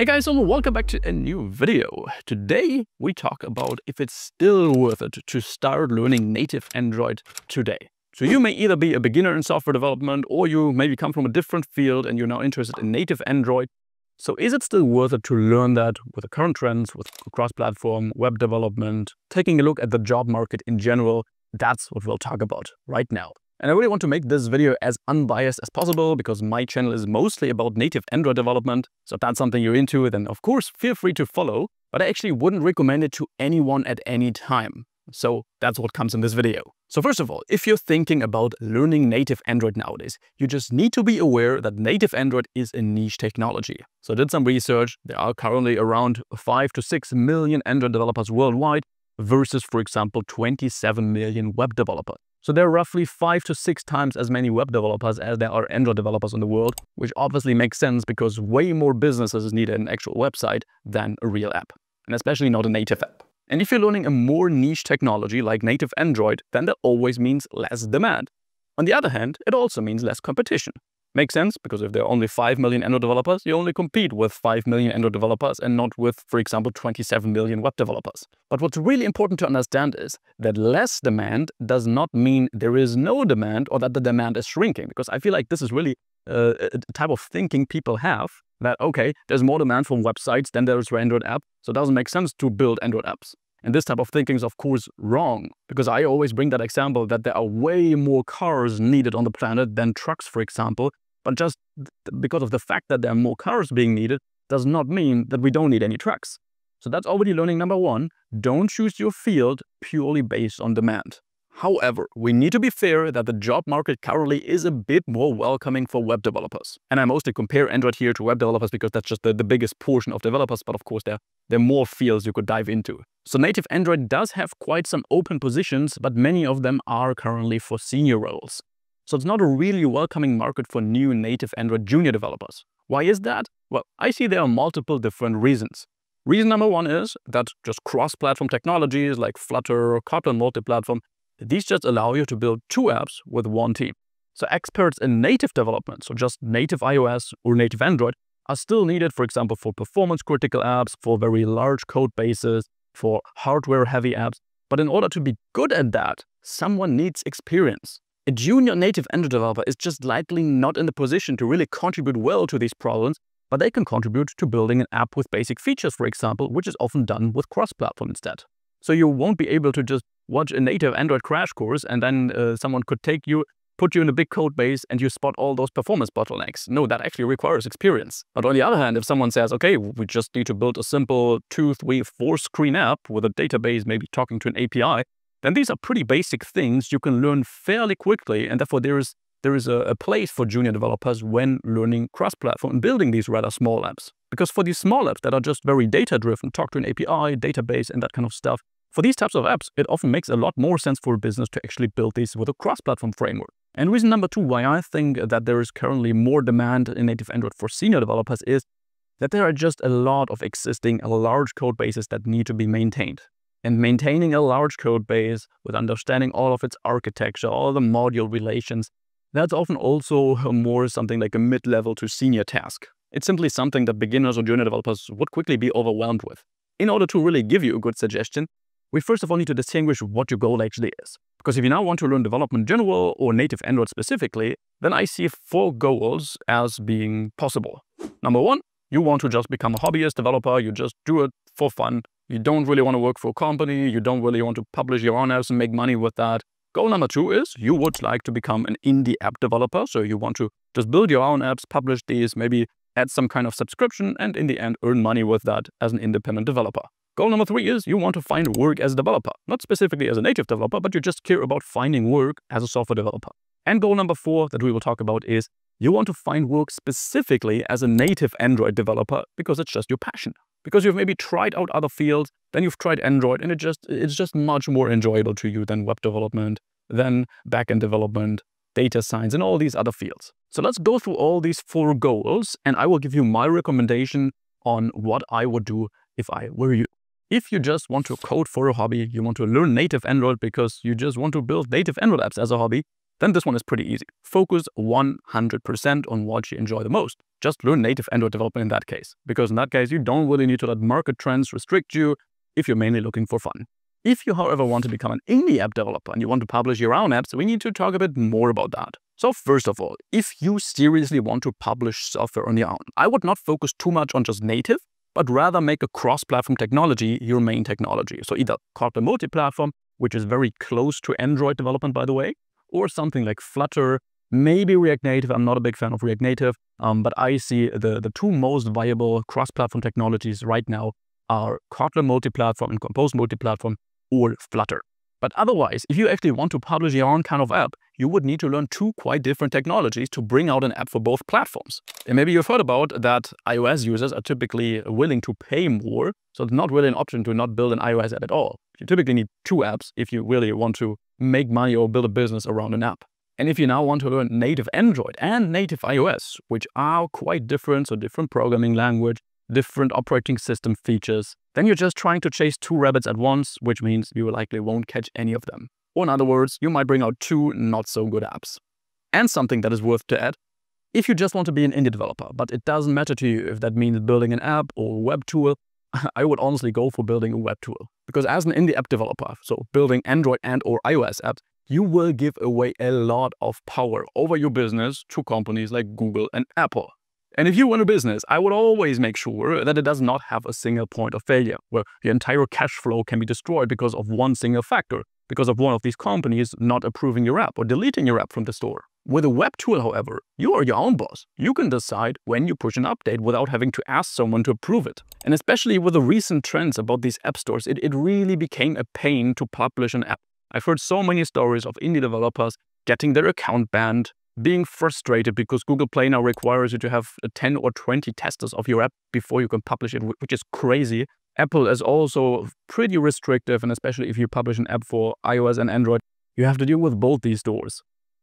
Hey guys, and welcome back to a new video. Today we talk about if it's still worth it to start learning native Android today. So you may either be a beginner in software development or you maybe come from a different field and you're now interested in native Android. So is it still worth it to learn that with the current trends, with cross-platform, web development, taking a look at the job market in general? That's what we'll talk about right now. And I really want to make this video as unbiased as possible because my channel is mostly about native Android development. So if that's something you're into, then of course feel free to follow, but I actually wouldn't recommend it to anyone at any time. So that's what comes in this video. So first of all, if you're thinking about learning native Android nowadays, you just need to be aware that native Android is a niche technology. So I did some research. There are currently around 5 to 6 million Android developers worldwide versus, for example, 27 million web developers. So there are roughly five to six times as many web developers as there are Android developers in the world, which obviously makes sense because way more businesses need an actual website than a real app, and especially not a native app. And if you're learning a more niche technology like native Android, then that always means less demand. On the other hand, it also means less competition. Makes sense, because if there are only 5 million Android developers, you only compete with 5 million Android developers and not with, for example, 27 million web developers. But what's really important to understand is that less demand does not mean there is no demand or that the demand is shrinking, because I feel like this is really uh, a type of thinking people have that, okay, there's more demand from websites than there is for Android app, so it doesn't make sense to build Android apps. And this type of thinking is, of course, wrong, because I always bring that example that there are way more cars needed on the planet than trucks, for example. But just because of the fact that there are more cars being needed does not mean that we don't need any trucks. So that's already learning number one. Don't choose your field purely based on demand. However, we need to be fair that the job market currently is a bit more welcoming for web developers. And I mostly compare Android here to web developers because that's just the, the biggest portion of developers, but of course there, there are more fields you could dive into. So native Android does have quite some open positions, but many of them are currently for senior roles. So it's not a really welcoming market for new native Android junior developers. Why is that? Well, I see there are multiple different reasons. Reason number one is that just cross-platform technologies like Flutter or Kotlin multi-platform these just allow you to build two apps with one team. So experts in native development, so just native iOS or native Android, are still needed, for example, for performance critical apps, for very large code bases, for hardware heavy apps. But in order to be good at that, someone needs experience. A junior native Android developer is just likely not in the position to really contribute well to these problems, but they can contribute to building an app with basic features, for example, which is often done with cross-platform instead. So you won't be able to just watch a native Android crash course and then uh, someone could take you, put you in a big code base and you spot all those performance bottlenecks. No, that actually requires experience. But on the other hand, if someone says, okay, we just need to build a simple two, three, four screen app with a database, maybe talking to an API, then these are pretty basic things you can learn fairly quickly. And therefore there is there is a, a place for junior developers when learning cross-platform and building these rather small apps. Because for these small apps that are just very data-driven, talk to an API, database, and that kind of stuff, for these types of apps, it often makes a lot more sense for a business to actually build these with a cross-platform framework. And reason number two why I think that there is currently more demand in native Android for senior developers is that there are just a lot of existing large code bases that need to be maintained. And maintaining a large code base with understanding all of its architecture, all the module relations, that's often also more something like a mid-level to senior task. It's simply something that beginners or junior developers would quickly be overwhelmed with. In order to really give you a good suggestion, we first of all need to distinguish what your goal actually is. Because if you now want to learn development general or native Android specifically, then I see four goals as being possible. Number one, you want to just become a hobbyist developer, you just do it for fun. You don't really want to work for a company, you don't really want to publish your own apps and make money with that. Goal number two is you would like to become an indie app developer, so you want to just build your own apps, publish these, maybe add some kind of subscription, and in the end earn money with that as an independent developer. Goal number three is you want to find work as a developer, not specifically as a native developer, but you just care about finding work as a software developer. And goal number four that we will talk about is you want to find work specifically as a native Android developer because it's just your passion. Because you've maybe tried out other fields, then you've tried Android, and it just it's just much more enjoyable to you than web development, than backend development, data science, and all these other fields. So let's go through all these four goals, and I will give you my recommendation on what I would do if I were you. If you just want to code for a hobby, you want to learn native Android because you just want to build native Android apps as a hobby, then this one is pretty easy. Focus 100% on what you enjoy the most. just learn native Android development in that case, because in that case, you don't really need to let market trends restrict you if you're mainly looking for fun. If you, however, want to become an indie app developer and you want to publish your own apps, we need to talk a bit more about that. So first of all, if you seriously want to publish software on your own, I would not focus too much on just native, but rather make a cross-platform technology your main technology. So either Kotlin multi-platform, which is very close to Android development, by the way, or something like Flutter, maybe React Native. I'm not a big fan of React Native, um, but I see the, the two most viable cross-platform technologies right now are Kotlin multi-platform and Compose multi-platform or Flutter. But otherwise, if you actually want to publish your own kind of app, you would need to learn two quite different technologies to bring out an app for both platforms. And maybe you've heard about that iOS users are typically willing to pay more, so it's not really an option to not build an iOS app at all. You typically need two apps if you really want to make money or build a business around an app. And if you now want to learn native Android and native iOS, which are quite different, so different programming language, different operating system features, then you're just trying to chase two rabbits at once, which means you likely won't catch any of them. Or in other words, you might bring out two not so good apps. And something that is worth to add, if you just want to be an indie developer, but it doesn't matter to you if that means building an app or a web tool, I would honestly go for building a web tool. Because as an indie app developer, so building Android and or iOS apps, you will give away a lot of power over your business to companies like Google and Apple. And if you run a business, I would always make sure that it does not have a single point of failure where your entire cash flow can be destroyed because of one single factor, because of one of these companies not approving your app or deleting your app from the store. With a web tool, however, you are your own boss. You can decide when you push an update without having to ask someone to approve it. And especially with the recent trends about these app stores, it, it really became a pain to publish an app. I've heard so many stories of indie developers getting their account banned, being frustrated because Google Play now requires you to have uh, 10 or 20 testers of your app before you can publish it, which is crazy. Apple is also pretty restrictive, and especially if you publish an app for iOS and Android, you have to deal with both these doors.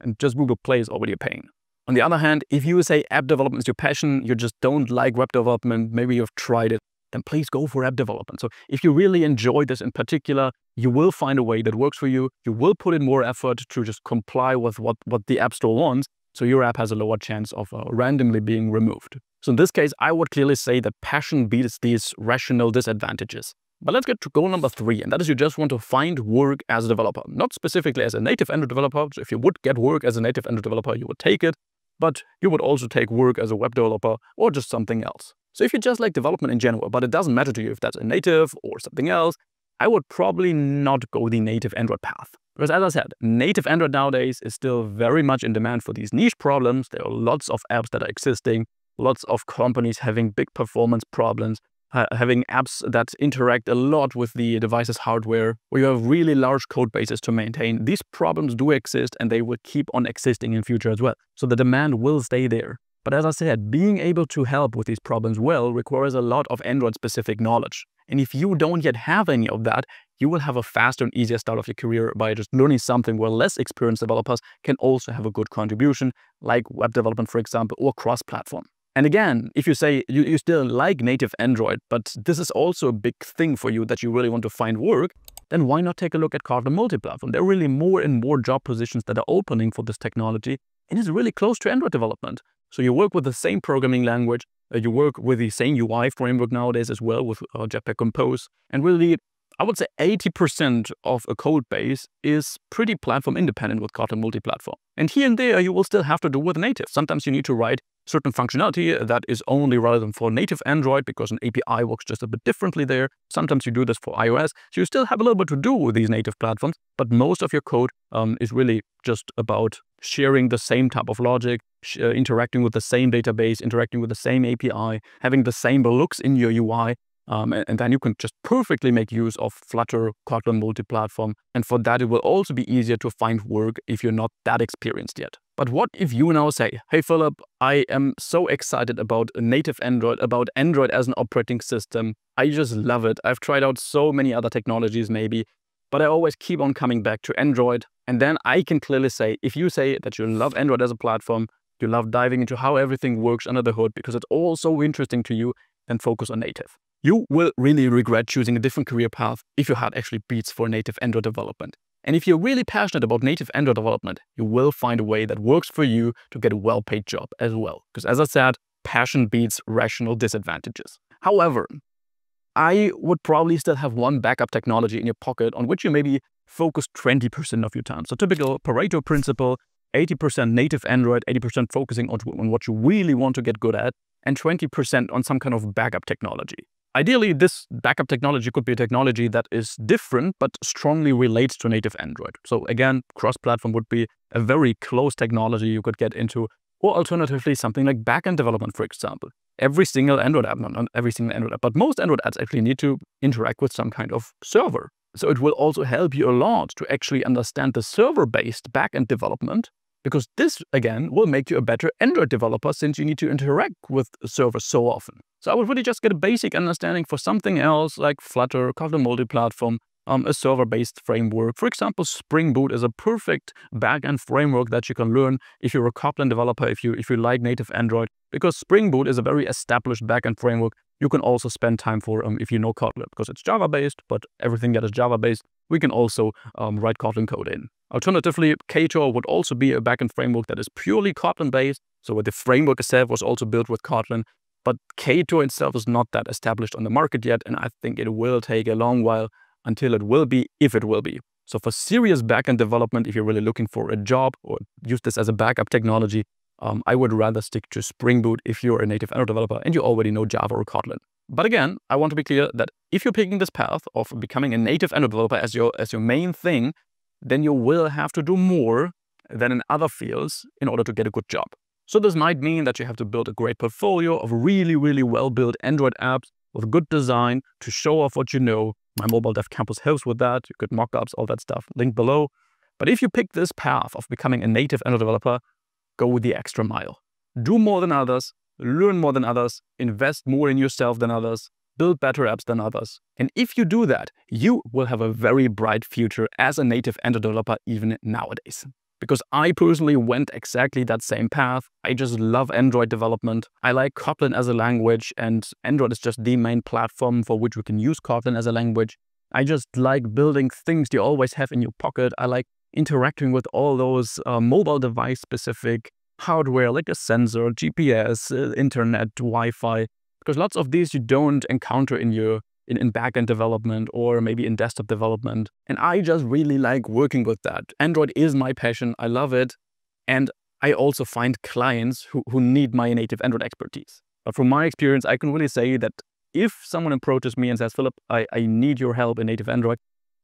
And just Google Play is already a pain. On the other hand, if you say app development is your passion, you just don't like web development, maybe you've tried it, then please go for app development. So if you really enjoy this in particular, you will find a way that works for you. You will put in more effort to just comply with what, what the App Store wants. So your app has a lower chance of uh, randomly being removed. So in this case, I would clearly say that passion beats these rational disadvantages. But let's get to goal number three, and that is you just want to find work as a developer. Not specifically as a native Android developer. So if you would get work as a native Android developer, you would take it. But you would also take work as a web developer or just something else. So if you just like development in general, but it doesn't matter to you if that's a native or something else, I would probably not go the native Android path. Because as I said, native Android nowadays is still very much in demand for these niche problems. There are lots of apps that are existing, lots of companies having big performance problems, uh, having apps that interact a lot with the device's hardware, where you have really large code bases to maintain. These problems do exist and they will keep on existing in future as well. So the demand will stay there. But as I said, being able to help with these problems well requires a lot of Android-specific knowledge. And if you don't yet have any of that, you will have a faster and easier start of your career by just learning something where less experienced developers can also have a good contribution, like web development, for example, or cross-platform. And again, if you say you, you still like native Android, but this is also a big thing for you that you really want to find work, then why not take a look at Kotlin multi-platform? There are really more and more job positions that are opening for this technology, and it's really close to Android development. So you work with the same programming language, uh, you work with the same UI framework nowadays as well with uh, Jetpack Compose. And really, I would say 80% of a code base is pretty platform independent with Kotlin multi-platform. And here and there, you will still have to do with native. Sometimes you need to write certain functionality that is only relevant for native Android because an API works just a bit differently there. Sometimes you do this for iOS. So you still have a little bit to do with these native platforms, but most of your code um, is really just about sharing the same type of logic, uh, interacting with the same database, interacting with the same API, having the same looks in your UI, um, and, and, then you can just perfectly make use of Flutter, Kotlin multi-platform. And for that, it will also be easier to find work if you're not that experienced yet. But what if you now say, hey, Philipp, I am so excited about native Android, about Android as an operating system. I just love it. I've tried out so many other technologies maybe, but I always keep on coming back to Android. And then I can clearly say, if you say that you love Android as a platform, you love diving into how everything works under the hood because it's all so interesting to you, then focus on native. You will really regret choosing a different career path if your heart actually beats for native Android development. And if you're really passionate about native Android development, you will find a way that works for you to get a well-paid job as well. Because as I said, passion beats rational disadvantages. However, I would probably still have one backup technology in your pocket on which you maybe focus 20% of your time. So typical Pareto principle, 80% native Android, 80% focusing on, on what you really want to get good at, and 20% on some kind of backup technology. Ideally, this backup technology could be a technology that is different but strongly relates to native Android. So again, cross-platform would be a very close technology you could get into, or alternatively, something like backend development, for example. Every single Android app, not every single Android app, but most Android apps actually need to interact with some kind of server. So it will also help you a lot to actually understand the server-based backend development because this, again, will make you a better Android developer since you need to interact with servers so often. So I would really just get a basic understanding for something else like Flutter, Kotlin multi-platform, um, a server-based framework. For example, Spring Boot is a perfect backend framework that you can learn if you're a Kotlin developer, if you, if you like native Android, because Spring Boot is a very established backend framework you can also spend time for um, if you know Kotlin, because it's Java-based, but everything that is Java-based, we can also um, write Kotlin code in. Alternatively, Ktor would also be a backend framework that is purely Kotlin-based, so the framework itself was also built with Kotlin, but Ktor itself is not that established on the market yet, and I think it will take a long while until it will be, if it will be. So for serious backend development, if you're really looking for a job or use this as a backup technology, um, I would rather stick to Spring Boot if you're a native Android developer and you already know Java or Kotlin. But again, I want to be clear that if you're picking this path of becoming a native Android developer as your, as your main thing, then you will have to do more than in other fields in order to get a good job. So this might mean that you have to build a great portfolio of really, really well-built Android apps with good design to show off what you know. My Mobile Dev Campus helps with that. You could mockups, all that stuff, link below. But if you pick this path of becoming a native Android developer, go the extra mile. Do more than others, learn more than others, invest more in yourself than others, build better apps than others. And if you do that, you will have a very bright future as a native Android developer even nowadays. Because I personally went exactly that same path. I just love Android development. I like Kotlin as a language, and Android is just the main platform for which we can use Kotlin as a language. I just like building things you always have in your pocket. I like interacting with all those uh, mobile device specific hardware like a sensor, GPS, uh, internet, Wi-Fi, because lots of these you don't encounter in your in, in backend development or maybe in desktop development. And I just really like working with that. Android is my passion. I love it. And I also find clients who, who need my native Android expertise. But from my experience, I can really say that if someone approaches me and says, Philipp, I, I need your help in native Android,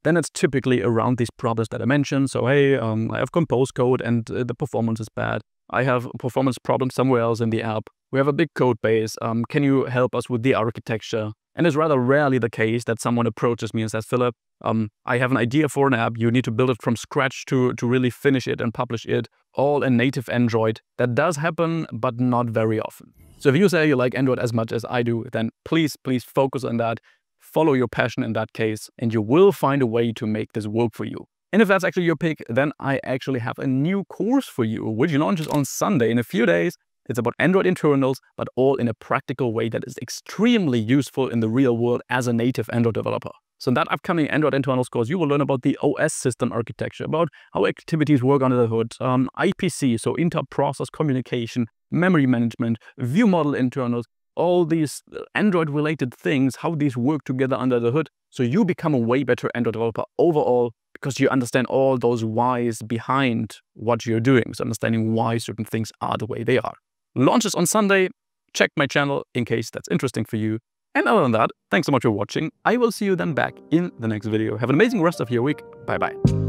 then it's typically around these problems that I mentioned. So, hey, um, I have compose code and uh, the performance is bad. I have performance problem somewhere else in the app. We have a big code base. Um, can you help us with the architecture? And it's rather rarely the case that someone approaches me and says, Philipp, um, I have an idea for an app. You need to build it from scratch to, to really finish it and publish it all in native Android. That does happen, but not very often. So if you say you like Android as much as I do, then please, please focus on that follow your passion in that case, and you will find a way to make this work for you. And if that's actually your pick, then I actually have a new course for you, which launches on Sunday in a few days. It's about Android internals, but all in a practical way that is extremely useful in the real world as a native Android developer. So in that upcoming Android internals course, you will learn about the OS system architecture, about how activities work under the hood, um, IPC, so inter-process communication, memory management, view model internals, all these uh, Android related things, how these work together under the hood. So you become a way better Android developer overall because you understand all those whys behind what you're doing. So understanding why certain things are the way they are. Launches on Sunday. Check my channel in case that's interesting for you. And other than that, thanks so much for watching. I will see you then back in the next video. Have an amazing rest of your week. Bye bye.